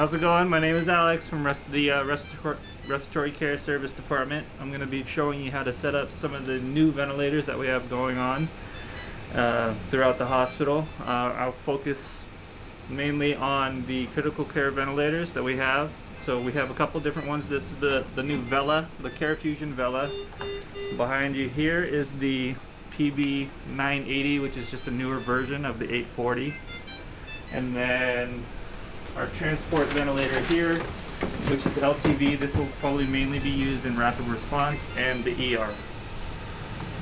how's it going? My name is Alex from rest the uh, respiratory, Care Service Department. I'm going to be showing you how to set up some of the new ventilators that we have going on uh, throughout the hospital. Uh, I'll focus mainly on the critical care ventilators that we have. So we have a couple different ones. This is the, the new Vela, the CareFusion Vela. Behind you here is the PB980, which is just a newer version of the 840. And then our transport ventilator here, which is the LTV. This will probably mainly be used in rapid response and the ER.